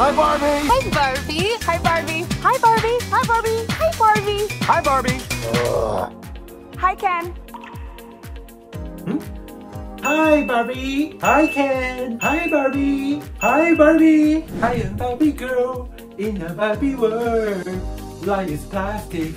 Hi Barbie. Hi Barbie. Hi Barbie. Hi Barbie. Hi Barbie. Hi Barbie. Hi Barbie. Hi Ken. Hmm? Hi Barbie, hi Ken, hi Barbie, hi Barbie, I am Barbie girl in a Barbie world. Life is plastic,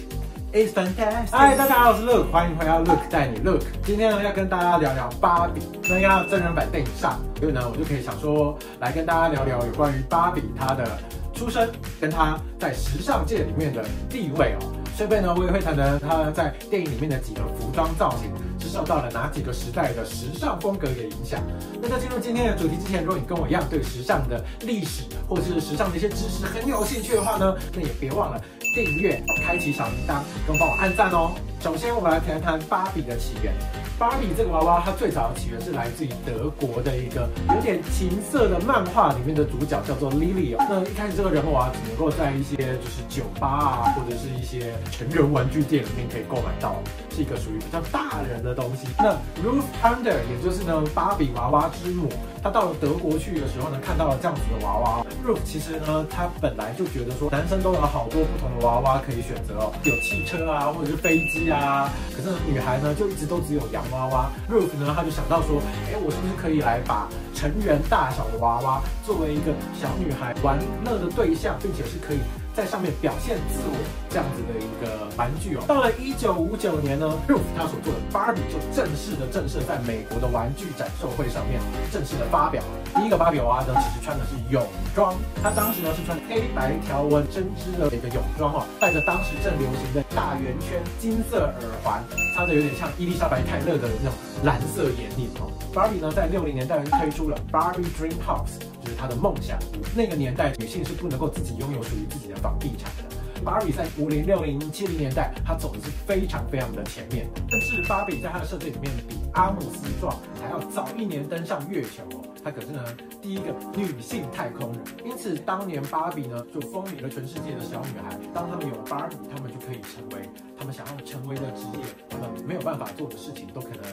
Hi，大家好，我是 Look，欢迎回到 Look 带你 Look。今天呢要跟大家聊聊芭比，那要真人版电影上，所以呢我就可以想说来跟大家聊聊有关于芭比她的出生跟她在时尚界里面的地位哦。顺便呢我也会谈谈她在电影里面的几个服装造型。是受到了哪几个时代的时尚风格的影响？那在进入今天的主题之前，如果你跟我一样对时尚的历史或者是时尚的一些知识很有兴趣的话呢，那也别忘了订阅、开启小铃铛，都帮我按赞哦。首先，我们来谈谈芭比的起源。芭比这个娃娃，它最早的起源是来自于德国的一个有点情色的漫画里面的主角，叫做 Lily。那一开始这个人物啊，只能够在一些就是酒吧啊，或者是一些成人玩具店里面可以购买到，是一个属于比较大人的东西。那 Ruth Handler，也就是呢芭比娃娃之母，她到了德国去的时候呢，看到了这样子的娃娃。Ruth 其实呢，她本来就觉得说，男生都有好多不同的娃娃可以选择哦，有汽车啊，或者是飞机啊，啊可是女孩呢，就一直都只有洋。娃娃 Ruth 呢，他就想到说，哎，我是不是可以来把成人大小的娃娃作为一个小女孩玩乐的对象，并且是可以。在上面表现自我这样子的一个玩具哦。到了一九五九年呢，Ruth 他所做的 Barbie 就正式的正式在美国的玩具展售会上面正式的发表。第一个芭比娃娃呢，其实穿的是泳装，她当时呢是穿黑白条纹针织的一个泳装哦，戴着当时正流行的大圆圈金色耳环，穿着有点像伊丽莎白泰勒的那种蓝色眼影哦。Barbie 呢在六零年代推出了 Barbie Dream House。就是她的梦想。那个年代，女性是不能够自己拥有属于自己的房地产的。芭比在五零、六零、七零年代，她走的是非常非常的前面。甚至芭比在她的设计里面，比阿姆斯壮还要早一年登上月球哦。她可是呢第一个女性太空人。因此，当年芭比呢就风靡了全世界的小女孩。当他们有了芭比，他们就可以成为他们想要成为的职业，他们没有办法做的事情，都可能。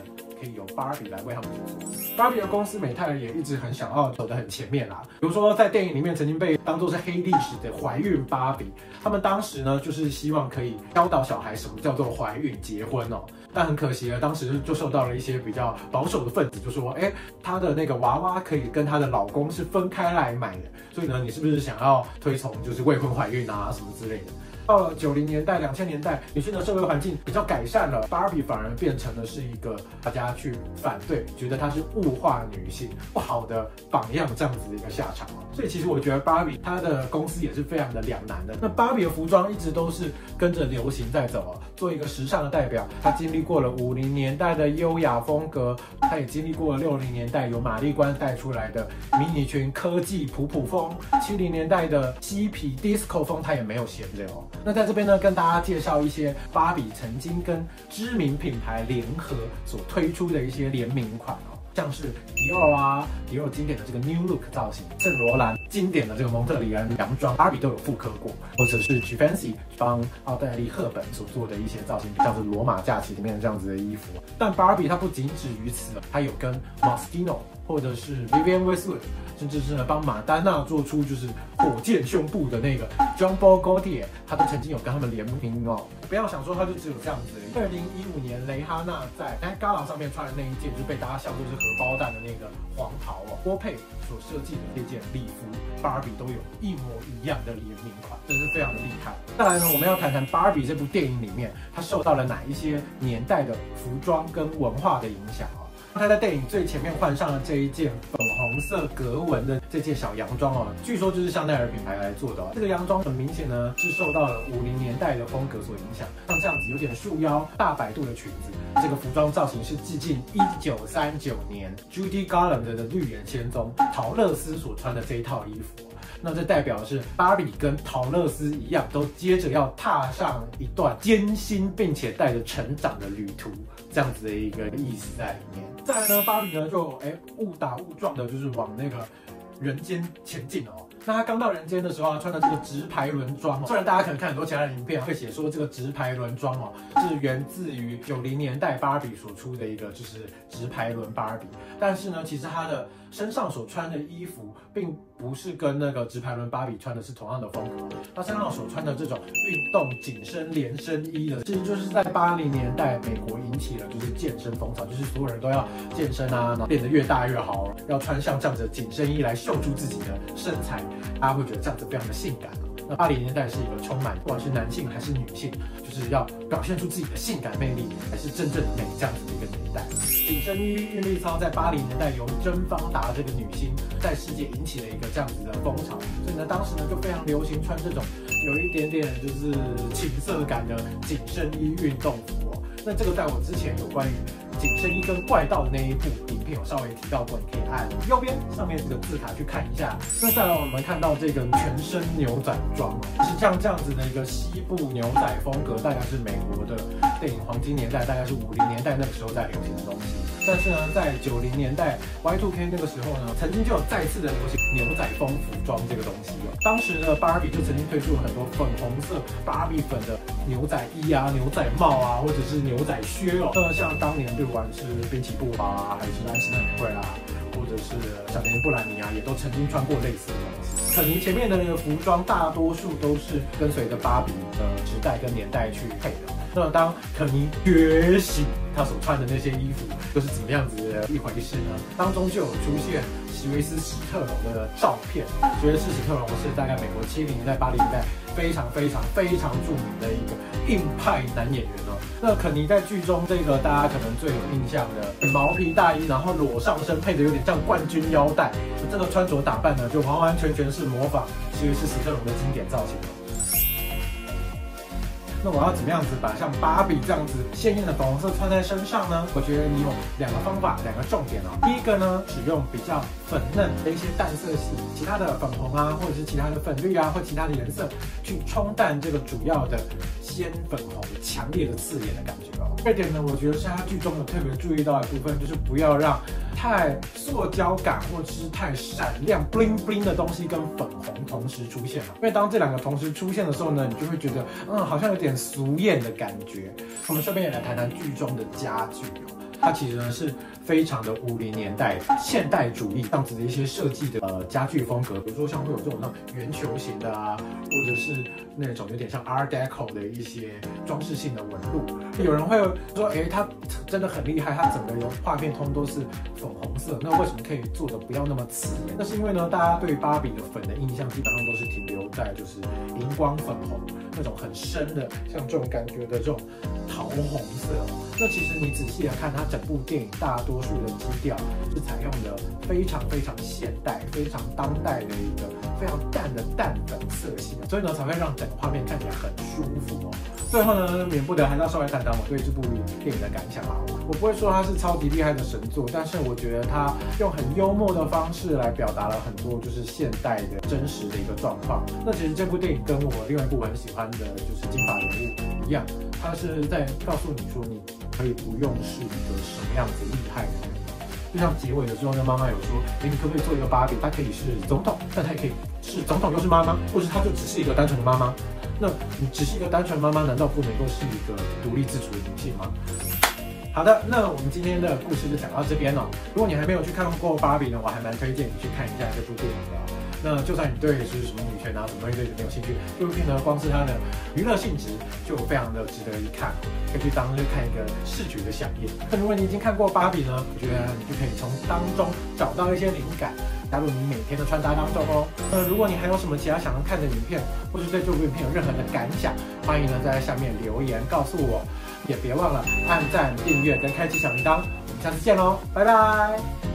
可以由芭比来为他们去做。芭比的公司美泰也一直很想要走得很前面啦。比如说在电影里面曾经被当做是黑历史的怀孕芭比，他们当时呢就是希望可以教导小孩什么叫做怀孕结婚哦。但很可惜啊，当时就受到了一些比较保守的分子就说，哎，她的那个娃娃可以跟她的老公是分开来买的，所以呢你是不是想要推崇就是未婚怀孕啊什么之类的？到了九零年代、两千年代，女性的社会环境比较改善了芭比反而变成了是一个大家去反对，觉得她是物化女性、不好的榜样这样子的一个下场所以其实我觉得芭比她的公司也是非常的两难的。那芭比的服装一直都是跟着流行在走，做一个时尚的代表。她经历过了五零年代的优雅风格，她也经历过了六零年代由玛丽关带出来的迷你裙科技普普风，七零年代的嬉皮 disco 风，她也没有闲着哦。那在这边呢，跟大家介绍一些芭比曾经跟知名品牌联合所推出的一些联名款哦，像是迪奥啊，迪奥经典的这个 New Look 造型，圣罗兰经典的这个蒙特里安洋装，芭比都有复刻过，或者是 Givenchy 帮奥黛丽赫本所做的一些造型，像是罗马假期里面的这样子的衣服。但芭比它不仅止于此，它有跟 Moschino 或者是 Vivienne Westwood。甚至是呢，帮马丹娜做出就是火箭胸部的那个 John Paul g o t i e r 他都曾经有跟他们联名哦。不要想说他就只有这样子。二零一五年，蕾哈娜在 Met Gala 上面穿的那一件，就被大家笑作是荷包蛋的那个黄袍哦。郭佩所设计的这件礼服，Barbie 都有一模一样的联名款，真是非常的厉害。再来呢，我们要谈谈 Barbie 这部电影里面，它受到了哪一些年代的服装跟文化的影响啊？他在电影最前面换上了这一件粉红色格纹的这件小洋装哦，据说就是香奈儿品牌来做的哦。这个洋装很明显呢是受到了五零年代的风格所影响，像这样子有点束腰、大摆度的裙子。这个服装造型是致敬一九三九年 Judy Garland 的绿野仙踪陶乐斯所穿的这一套衣服。那这代表的是芭比跟陶乐斯一样，都接着要踏上一段艰辛并且带着成长的旅途，这样子的一个意思在里面。再来呢，芭比呢就哎误打误撞的，就是往那个人间前进哦。那他刚到人间的时候啊，穿的这个直排轮装哦，虽然大家可能看很多其他的影片会写说这个直排轮装哦是源自于九零年代芭比所出的一个就是直排轮芭比，但是呢，其实他的身上所穿的衣服并不是跟那个直排轮芭比穿的是同样的风格，他身上所穿的这种运动紧身连身衣的，其实就是在八零年代美国引起了就是健身风潮，就是所有人都要健身啊，然后变得越大越好，要穿上这样子的紧身衣来秀出自己的身材，大家会觉得这样子非常的性感。八零年代是一个充满不管是男性还是女性，就是要表现出自己的性感魅力，才是真正美这样子的一个年代。紧身衣韵律操在八零年代由甄方达这个女星在世界引起了一个这样子的风潮，所以呢，当时呢就非常流行穿这种有一点点就是情色感的紧身衣运动服。那这个在我之前有关于紧身衣跟怪盗的那一部影片有稍微提到过，你可以按右边上面这个字卡去看一下。那再来我们看到这个全身牛仔装，像这样子的一个西部牛仔风格，大概是美国的电影黄金年代，大概是五零年代那个时候在流行的东西。但是呢，在九零年代 Y2K 那个时候呢，曾经就有再次的流行牛仔风服装这个东西哦。当时的芭比就曾经推出了很多粉红色芭比粉的牛仔衣啊、牛仔帽啊，或者是牛仔靴哦。那像当年不管是滨崎步啊，还是安室奈美惠啊，或者是小甜甜布兰妮啊，也都曾经穿过类似的。肯尼前面的服装，大多数都是跟随着芭比的时代跟年代去配的。那当肯尼觉醒，他所穿的那些衣服又是怎么样子的一回事呢？当中就有出现席维斯史特龙的照片。席维斯史特龙是大概美国七零年代、八零年代非常非常非常著名的一个硬派男演员哦。那肯尼在剧中这个大家可能最有印象的毛皮大衣，然后裸上身配的有点像冠军腰带，这个穿着打扮呢，就完完全全是模仿其实是史特龙的经典造型哦。那我要怎么样子把像芭比这样子鲜艳的粉红色穿在身上呢？我觉得你有两个方法，两个重点哦。第一个呢，使用比较粉嫩的一些淡色系，其他的粉红啊，或者是其他的粉绿啊，或其他的颜色去冲淡这个主要的鲜粉红强烈的刺眼的感觉哦。第二点呢，我觉得是他剧中有特别注意到的部分，就是不要让太塑胶感或者是太闪亮 bling bling 的东西跟粉红同时出现了。因为当这两个同时出现的时候呢，你就会觉得，嗯，好像有点俗艳的感觉。我们顺便也来谈谈剧中的家具哦。它其实呢是非常的五零年代现代主义这样子的一些设计的呃家具风格，比如说像会有这种那种圆球形的啊，或者是那种有点像 Art Deco 的一些装饰性的纹路。有人会说，哎，它真的很厉害，它整个画面通都是粉红色，那为什么可以做的不要那么刺眼？那是因为呢，大家对芭比的粉的印象基本上都是停留在就是荧光粉红那种很深的，像这种感觉的这种桃红色。那其实你仔细的看它。整部电影大多数的基调是采用的非常非常现代、非常当代的一个非常淡的淡粉色系，所以呢才会让整个画面看起来很舒服哦。最后呢，免不得还是要稍微谈谈我对这部电影的感想啊。我不会说它是超级厉害的神作，但是我觉得它用很幽默的方式来表达了很多就是现代的真实的一个状况。那其实这部电影跟我另外一部很喜欢的就是《金发人物》一样，他是在告诉你说你。可以不用是一个什么样子厉害的人，就像结尾的时候，那妈妈有说，哎，你可不可以做一个芭比？她可以是总统，但她也可以是总统又是妈妈，或者她就只是一个单纯的妈妈。那你只是一个单纯妈妈，难道不能够是一个独立自主的女性吗？好的，那我们今天的故事就讲到这边了。如果你还没有去看过芭比呢，我还蛮推荐你去看一下这部电影的。那就算你对是什么女权啊什么东西没有兴趣，这部片呢，光是它的娱乐性质就非常的值得一看，可以去当去看一个视觉的飨宴。那如果你已经看过芭比呢，我觉得你就可以从当中找到一些灵感，加入你每天的穿搭当中哦。那如果你还有什么其他想要看的影片，或是对这部影片有任何的感想，欢迎呢在下面留言告诉我，也别忘了按赞、订阅跟开启小铃铛。我们下次见喽，拜拜。